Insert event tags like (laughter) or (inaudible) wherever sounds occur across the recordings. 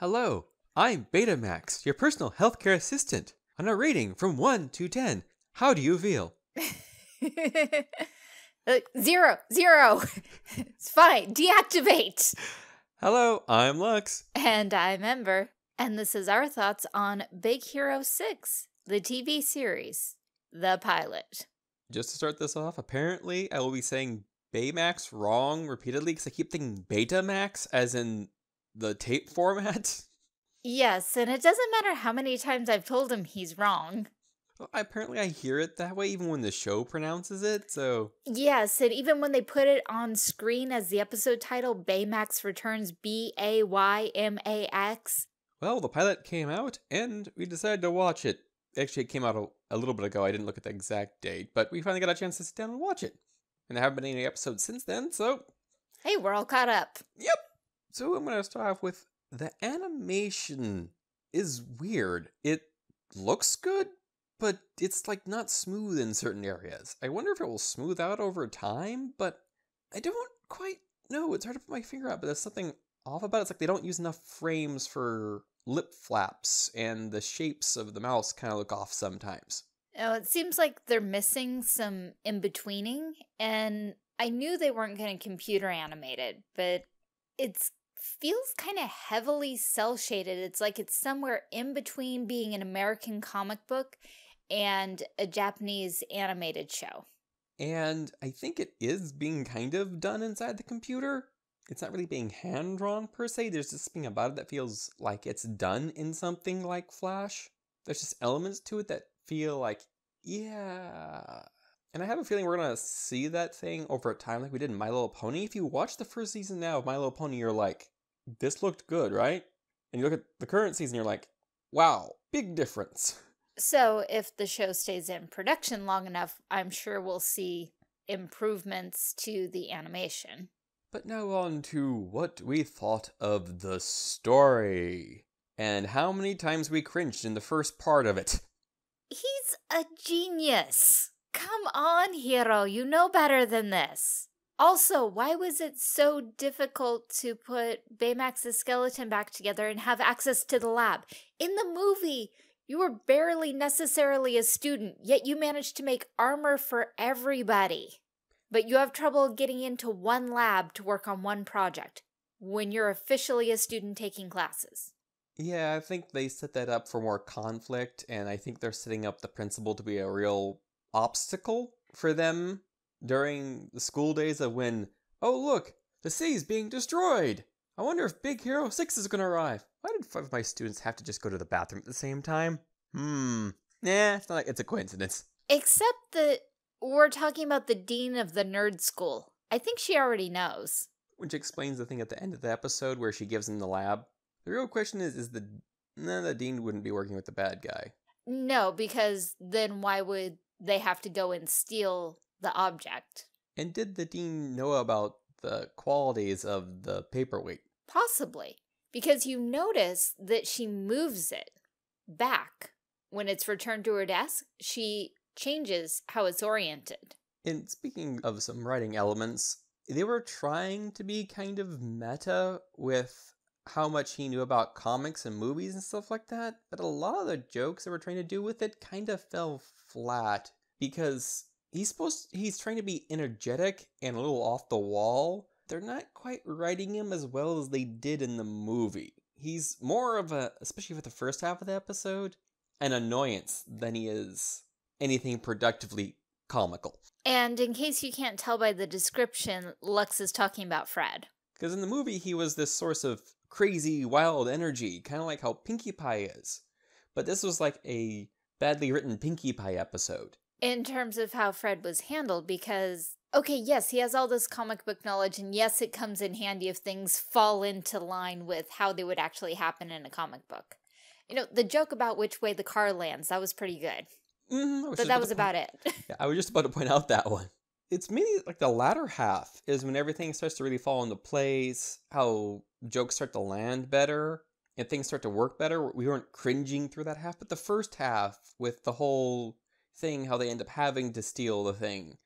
Hello, I'm Betamax, your personal healthcare assistant. On a rating from 1 to 10, how do you feel? (laughs) Uh, zero, zero. (laughs) it's fine. Deactivate. Hello, I'm Lux. And I'm Ember. And this is our thoughts on Big Hero 6, the TV series, the pilot. Just to start this off, apparently I will be saying Baymax wrong repeatedly because I keep thinking Betamax as in the tape format. Yes, and it doesn't matter how many times I've told him he's wrong. Well, apparently I hear it that way even when the show pronounces it, so Yes, and even when they put it on screen as the episode title, Baymax Returns B A Y M A X. well, the pilot came out and we decided to watch it. Actually, it came out a, a little bit ago. I didn't look at the exact date, but we finally got a chance to sit down and watch it. And there haven't been any episodes since then, so Hey, we're all caught up. Yep. So I'm gonna start off with the animation is weird. It looks good, but it's like not smooth in certain areas. I wonder if it will smooth out over time, but I don't quite know. It's hard to put my finger out, but there's something off about it. It's like they don't use enough frames for lip flaps, and the shapes of the mouse kind of look off sometimes. Oh, it seems like they're missing some in betweening, and I knew they weren't going to computer animate it, but it's feels kind of heavily cell shaded. It's like it's somewhere in between being an American comic book and a Japanese animated show. And I think it is being kind of done inside the computer. It's not really being hand drawn per se. There's just something about it that feels like it's done in something like Flash. There's just elements to it that feel like, yeah. And I have a feeling we're gonna see that thing over time, like we did in My Little Pony. If you watch the first season now of My Little Pony, you're like, this looked good, right? And you look at the current season, you're like, wow, big difference. So, if the show stays in production long enough, I'm sure we'll see improvements to the animation. But now on to what we thought of the story. And how many times we cringed in the first part of it. He's a genius. Come on, Hiro, you know better than this. Also, why was it so difficult to put Baymax's skeleton back together and have access to the lab? In the movie, you were barely necessarily a student, yet you managed to make armor for everybody. But you have trouble getting into one lab to work on one project when you're officially a student taking classes. Yeah, I think they set that up for more conflict, and I think they're setting up the principal to be a real obstacle for them during the school days of when, oh look, the city's being destroyed. I wonder if Big Hero 6 is gonna arrive. Why did five of my students have to just go to the bathroom at the same time? Hmm. Nah, it's not like it's a coincidence. Except that we're talking about the dean of the nerd school. I think she already knows. Which explains the thing at the end of the episode where she gives him the lab. The real question is, is the no, the dean wouldn't be working with the bad guy. No, because then why would they have to go and steal the object? And did the dean know about the qualities of the paperweight? Possibly. Because you notice that she moves it back. When it's returned to her desk, she changes how it's oriented. And speaking of some writing elements, they were trying to be kind of meta with how much he knew about comics and movies and stuff like that, but a lot of the jokes they were trying to do with it kind of fell flat because he's supposed he's trying to be energetic and a little off the wall. They're not quite writing him as well as they did in the movie. He's more of a, especially for the first half of the episode, an annoyance than he is anything productively comical. And in case you can't tell by the description, Lux is talking about Fred. Because in the movie, he was this source of crazy, wild energy, kind of like how Pinkie Pie is. But this was like a badly written Pinkie Pie episode. In terms of how Fred was handled, because, okay, yes, he has all this comic book knowledge, and yes, it comes in handy if things fall into line with how they would actually happen in a comic book. You know, the joke about which way the car lands, that was pretty good. Mm, but that was about it. (laughs) yeah, I was just about to point out that one. It's mainly like the latter half is when everything starts to really fall into place, how jokes start to land better, and things start to work better. We weren't cringing through that half, but the first half with the whole thing, how they end up having to steal the thing,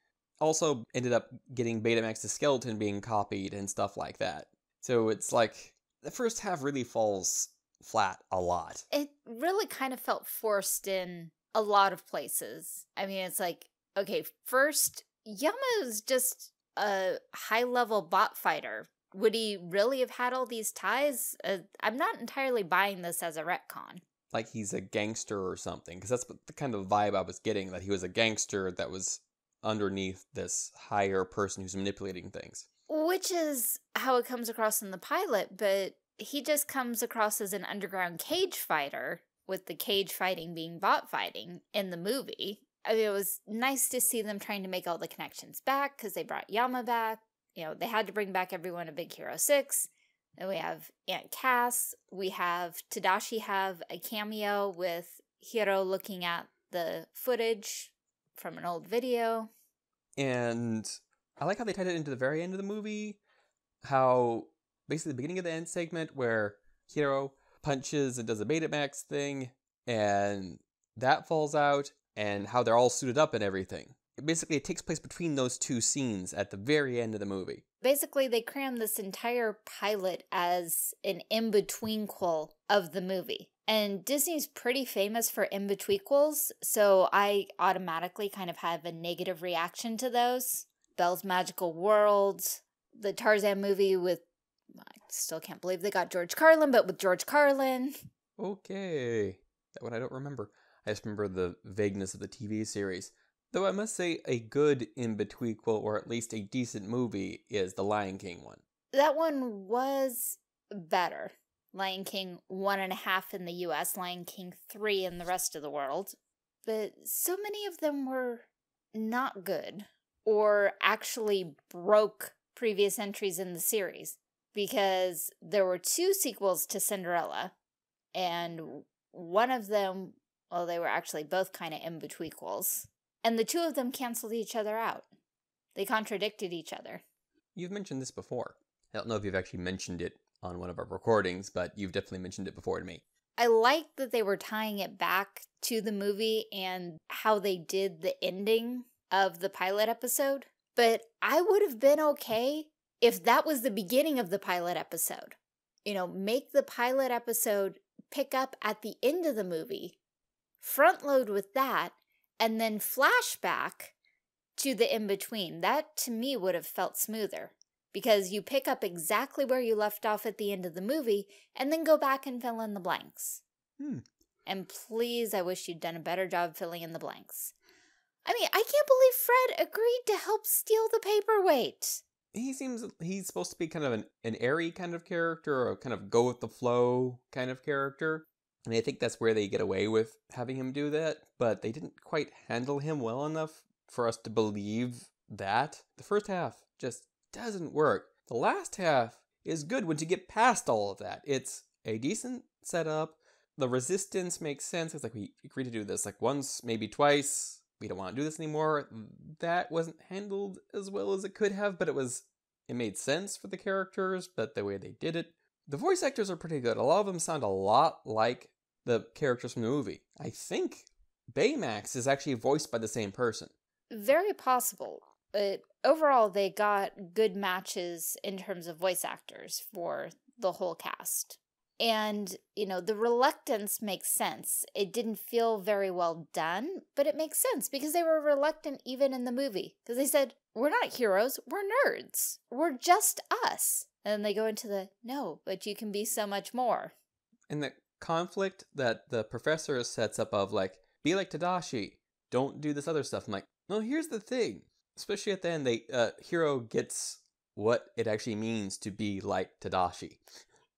also ended up getting Betamax's skeleton being copied and stuff like that. So it's like the first half really falls flat a lot. It really kind of felt forced in a lot of places. I mean, it's like, okay, first, Yama is just a high level bot fighter. Would he really have had all these ties? Uh, I'm not entirely buying this as a retcon. Like he's a gangster or something, because that's the kind of vibe I was getting that he was a gangster that was underneath this higher person who's manipulating things. Which is how it comes across in the pilot, but he just comes across as an underground cage fighter, with the cage fighting being bot fighting in the movie. I mean, it was nice to see them trying to make all the connections back because they brought Yama back. You know, they had to bring back everyone in Big Hero 6. Then we have Aunt Cass. We have Tadashi have a cameo with Hiro looking at the footage from an old video. And I like how they tied it into the very end of the movie. How basically the beginning of the end segment where Hiro punches and does a Betamax thing, and that falls out, and how they're all suited up and everything. Basically, it takes place between those two scenes at the very end of the movie. Basically, they cram this entire pilot as an in-betweenquel of the movie. And Disney's pretty famous for in-betweenquels, so I automatically kind of have a negative reaction to those. Belle's Magical World, the Tarzan movie with I still can't believe they got George Carlin, but with George Carlin. Okay. That one I don't remember. I just remember the vagueness of the TV series. Though I must say, a good in betweenquel, or at least a decent movie, is the Lion King one. That one was better. Lion King one and a half in the US, Lion King three in the rest of the world. But so many of them were not good, or actually broke previous entries in the series because there were two sequels to Cinderella, and one of them, well, they were actually both kind of in-betweenquels, and the two of them canceled each other out. They contradicted each other. You've mentioned this before. I don't know if you've actually mentioned it on one of our recordings, but you've definitely mentioned it before to me. I like that they were tying it back to the movie and how they did the ending of the pilot episode, but I would have been okay if that was the beginning of the pilot episode. You know, make the pilot episode pick up at the end of the movie, front load with that, and then flashback to the in between. That to me would have felt smoother because you pick up exactly where you left off at the end of the movie and then go back and fill in the blanks. Hmm. And please, I wish you'd done a better job filling in the blanks. I mean, I can't believe Fred agreed to help steal the paperweight he seems he's supposed to be kind of an, an airy kind of character or kind of go with the flow kind of character and i think that's where they get away with having him do that but they didn't quite handle him well enough for us to believe that the first half just doesn't work the last half is good once you get past all of that it's a decent setup the resistance makes sense it's like we agreed to do this like once maybe twice we don't want to do this anymore. That wasn't handled as well as it could have, but it was it made sense for the characters, but the way they did it. The voice actors are pretty good. A lot of them sound a lot like the characters from the movie. I think Baymax is actually voiced by the same person. Very possible. But overall, they got good matches in terms of voice actors for the whole cast. And, you know, the reluctance makes sense. It didn't feel very well done, but it makes sense because they were reluctant even in the movie. Because they said, we're not heroes, we're nerds. We're just us. And then they go into the, no, but you can be so much more. And the conflict that the professor sets up of like, be like Tadashi, don't do this other stuff. I'm like, no, here's the thing. Especially at the end, they uh, Hiro gets what it actually means to be like Tadashi.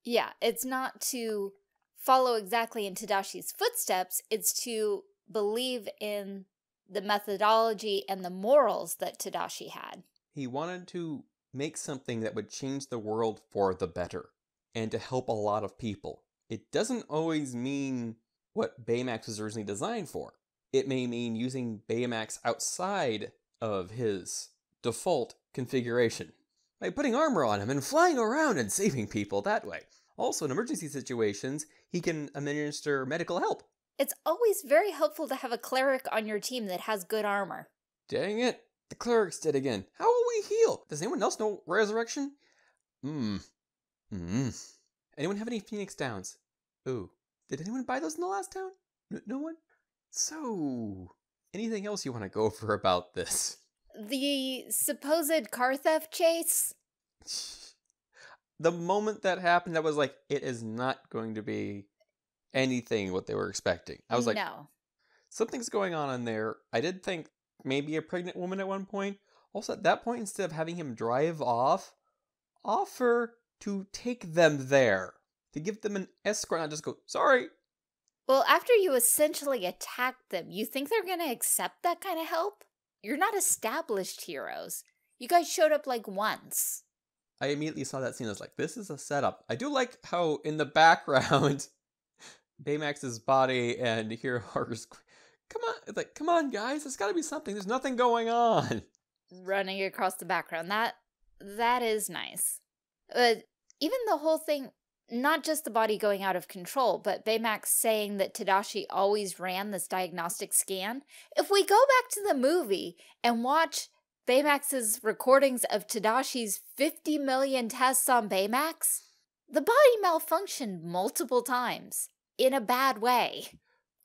Yeah, it's not to follow exactly in Tadashi's footsteps, it's to believe in the methodology and the morals that Tadashi had. He wanted to make something that would change the world for the better and to help a lot of people. It doesn't always mean what Baymax was originally designed for. It may mean using Baymax outside of his default configuration by putting armor on him and flying around and saving people that way. Also, in emergency situations, he can administer medical help. It's always very helpful to have a cleric on your team that has good armor. Dang it, the cleric's dead again. How will we heal? Does anyone else know resurrection? Hmm. Hmm. Anyone have any Phoenix Downs? Ooh, did anyone buy those in the last town? N- no one? So, anything else you want to go over about this? The supposed car theft chase? the moment that happened, I was like, it is not going to be anything what they were expecting. I was like, no. something's going on in there. I did think maybe a pregnant woman at one point. Also, at that point, instead of having him drive off, offer to take them there. To give them an escort, not just go, sorry. Well, after you essentially attack them, you think they're going to accept that kind of help? You're not established heroes. You guys showed up like once. I immediately saw that scene I was like, this is a setup. I do like how in the background, (laughs) Baymax's body and Hiro (laughs) are just, come on, it's like, come on, guys, there's got to be something. There's nothing going on. Running across the background. That that is nice. But even the whole thing, not just the body going out of control, but Baymax saying that Tadashi always ran this diagnostic scan. If we go back to the movie and watch Baymax's recordings of Tadashi's 50 million tests on Baymax, the body malfunctioned multiple times in a bad way.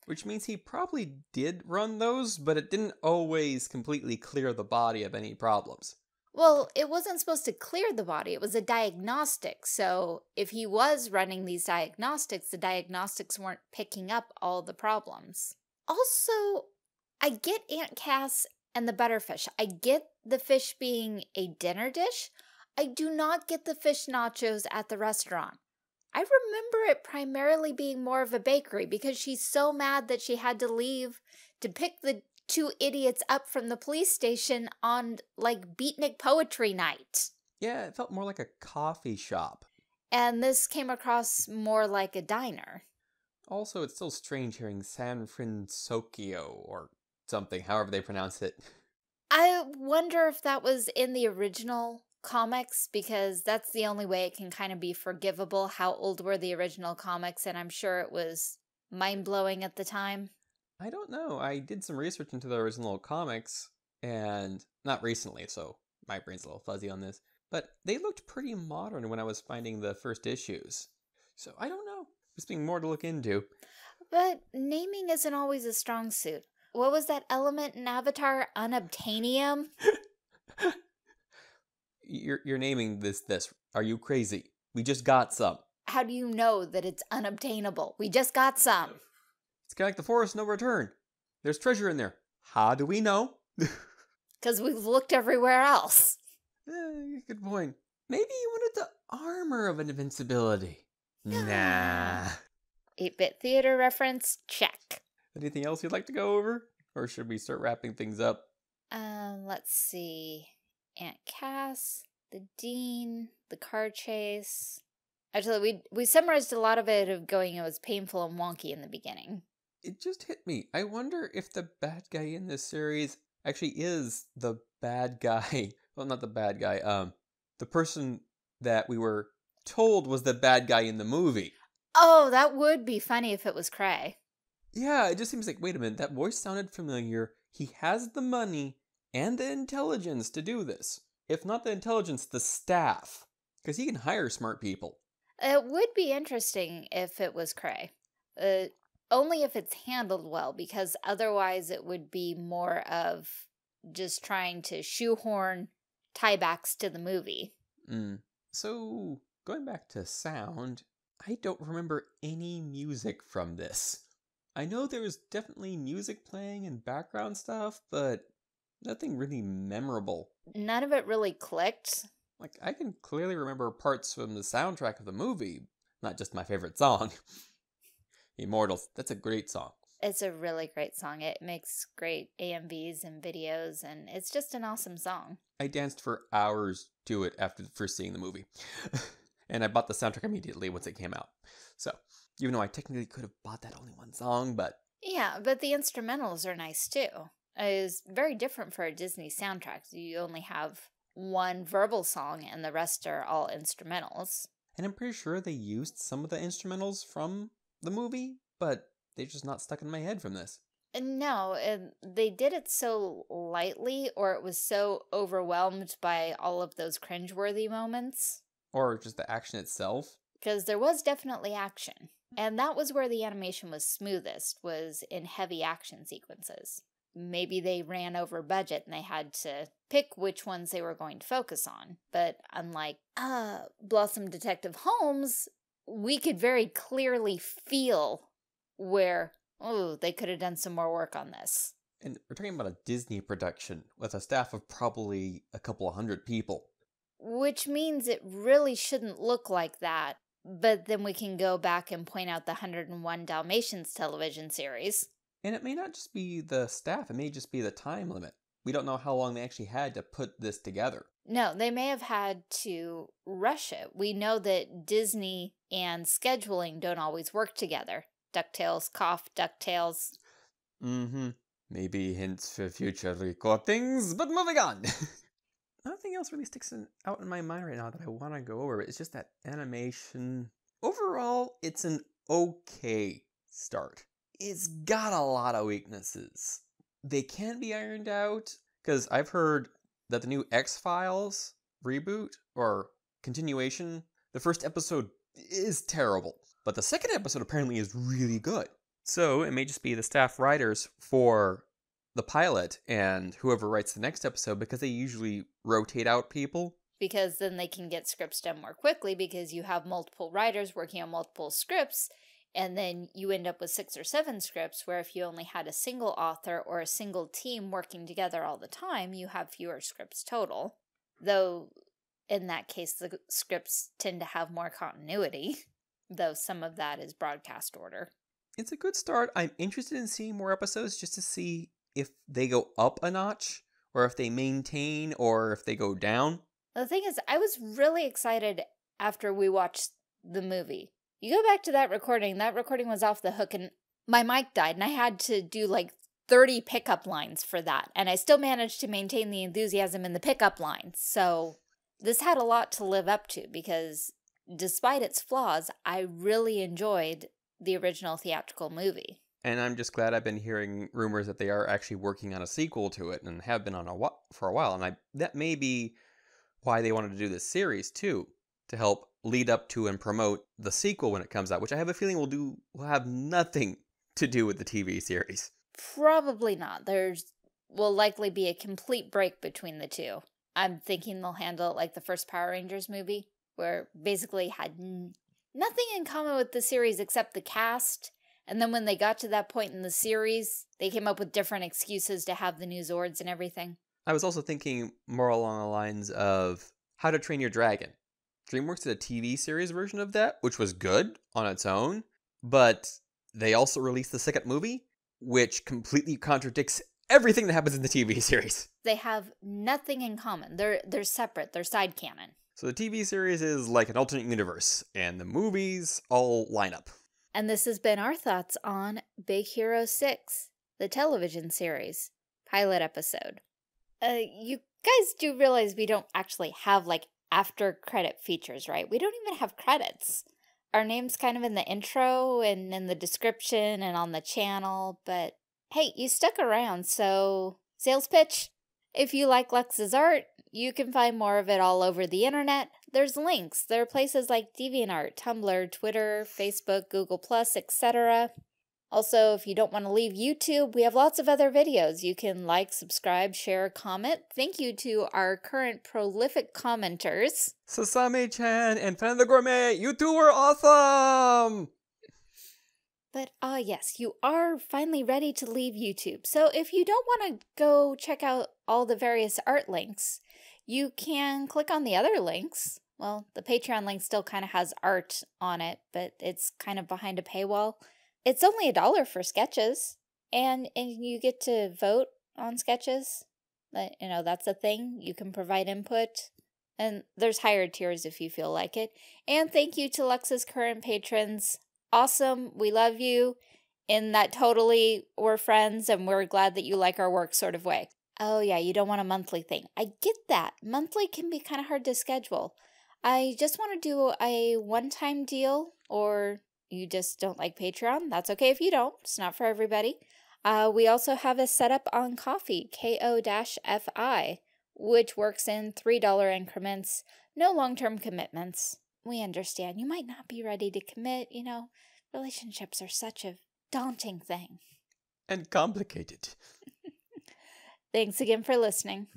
Which means he probably did run those, but it didn't always completely clear the body of any problems. Well, it wasn't supposed to clear the body, it was a diagnostic. So if he was running these diagnostics, the diagnostics weren't picking up all the problems. Also, I get Aunt Cass and the butterfish. I get the fish being a dinner dish. I do not get the fish nachos at the restaurant. I remember it primarily being more of a bakery because she's so mad that she had to leave to pick the two idiots up from the police station on like beatnik poetry night. Yeah, it felt more like a coffee shop. And this came across more like a diner. Also, it's still strange hearing San Fransokyo or something, however they pronounce it. I wonder if that was in the original comics because that's the only way it can kind of be forgivable. How old were the original comics? And I'm sure it was mind blowing at the time. I don't know. I did some research into the original comics, and not recently, so my brain's a little fuzzy on this. But they looked pretty modern when I was finding the first issues. So I don't know. Just being more to look into. But naming isn't always a strong suit. What was that element in Avatar? Unobtainium? (laughs) you're you're naming this this. Are you crazy? We just got some. How do you know that it's unobtainable? We just got some. It's kind of like the forest no return. There's treasure in there. How do we know? (laughs) Because we've looked everywhere else. Eh, good point. Maybe you wanted the armor of invincibility. Nah. 8 bit theater reference? Check. Anything else you'd like to go over? Or should we start wrapping things up? Um, let's see. Aunt Cass, the Dean, the car chase. Actually, we we summarized a lot of it of going it was painful and wonky in the beginning. It just hit me. I wonder if the bad guy in this series actually is the bad guy. (laughs) Well, not the bad guy. Um, the person that we were told was the bad guy in the movie. Oh, that would be funny if it was Krei. Yeah, it just seems like, wait a minute, that voice sounded familiar. He has the money and the intelligence to do this. If not the intelligence, the staff. Because he can hire smart people. It would be interesting if it was Krei. Uh, only if it's handled well, because otherwise it would be more of just trying to shoehorn tiebacks to the movie. Mm. So, going back to sound, I don't remember any music from this. I know there was definitely music playing and background stuff, but nothing really memorable. None of it really clicked. Like, I can clearly remember parts from the soundtrack of the movie, not just my favorite song. (laughs) Immortals, that's a great song. It's a really great song. It makes great AMVs and videos, and it's just an awesome song. I danced for hours to it after first seeing the movie. (laughs) and I bought the soundtrack immediately once it came out. So, even though I technically could have bought that only one song, but. Yeah, but the instrumentals are nice too. It's very different for a Disney soundtrack. You only have one verbal song and the rest are all instrumentals. And I'm pretty sure they used some of the instrumentals from the movie, but they're just not stuck in my head from this. No, they did it so lightly, or it was so overwhelmed by all of those cringeworthy moments. Or just the action itself. Because there was definitely action. And that was where the animation was smoothest, was in heavy action sequences. Maybe they ran over budget and they had to pick which ones they were going to focus on. But unlike uh, Blossom Detective Holmes, we could very clearly feel where, oh, they could have done some more work on this. And we're talking about a Disney production with a staff of probably a couple of hundred people. Which means it really shouldn't look like that. But then we can go back and point out the 101 Dalmatians television series. And it may not just be the staff, it may just be the time limit. We don't know how long they actually had to put this together. No, they may have had to rush it. We know that Disney and scheduling don't always work together. DuckTales, cough, DuckTales. Mm-hmm. Maybe hints for future recordings, but moving on. (laughs) Nothing else really sticks in, out in my mind right now that I want to go over. It's just that animation. Overall, it's an okay start. It's got a lot of weaknesses. They can be ironed out because I've heard that the new X Files reboot or continuation, the first episode is terrible, but the second episode apparently is really good. So it may just be the staff writers for the pilot and whoever writes the next episode because they usually rotate out people. Because then they can get scripts done more quickly because you have multiple writers working on multiple scripts and then you end up with six or seven scripts where if you only had a single author or a single team working together all the time, you have fewer scripts total. Though in that case, the scripts tend to have more continuity, though some of that is broadcast order. It's a good start. I'm interested in seeing more episodes just to see if they go up a notch or if they maintain or if they go down. The thing is, I was really excited after we watched the movie. You go back to that recording, that recording was off the hook and my mic died and I had to do like 30 pickup lines for that. And I still managed to maintain the enthusiasm in the pickup lines. So this had a lot to live up to because despite its flaws, I really enjoyed the original theatrical movie. And I'm just glad I've been hearing rumors that they are actually working on a sequel to it and have been on a for a while. And I that may be why they wanted to do this series too, to help lead up to and promote the sequel when it comes out, which I have a feeling will do will have nothing to do with the TV series. Probably not. There's will likely be a complete break between the two. I'm thinking they'll handle it like the first Power Rangers movie, where basically had nothing in common with the series except the cast. And then when they got to that point in the series, they came up with different excuses to have the new Zords and everything. I was also thinking more along the lines of How to Train Your Dragon. DreamWorks did a TV series version of that, which was good on its own, but they also released the second movie, which completely contradicts everything that happens in the TV (laughs) series. They have nothing in common. They're they're separate. They're side canon. So the TV series is like an alternate universe, and the movies all line up. And this has been our thoughts on Big Hero 6, the television series, pilot episode. Uh, you guys do realize we don't actually have like after credit features, right? We don't even have credits. Our name's kind of in the intro and in the description and on the channel, but hey, you stuck around, so sales pitch. If you like Lux's art, you can find more of it all over the internet. There's links. There are places like DeviantArt, Tumblr, Twitter, Facebook, Google+, etc. Also, if you don't want to leave YouTube, we have lots of other videos. You can like, subscribe, share, comment. Thank you to our current prolific commenters. Sasami-chan and Fan the Gourmet, you two were awesome! But ah, uh, yes, you are finally ready to leave YouTube. So if you don't want to go check out all the various art links, you can click on the other links. Well, the Patreon link still kind of has art on it, but it's kind of behind a paywall. It's only a dollar for sketches, and and you get to vote on sketches. But, You know, that's a thing. You can provide input. And there's higher tiers if you feel like it. And thank you to Lux's current patrons awesome. We love you in that totally we're friends and we're glad that you like our work sort of way. Oh, yeah, you don't want a monthly thing. I get that. Monthly can be kind of hard to schedule. I just want to do a one time deal, or you just don't like Patreon. That's okay if you don't, it's not for everybody. Uh, we also have a setup on Ko-fi, ko-fi, which works in $3 increments, no long term commitments we understand you might not be ready to commit, you know, Relationships are such a daunting thing. And complicated. (laughs) Thanks again for listening.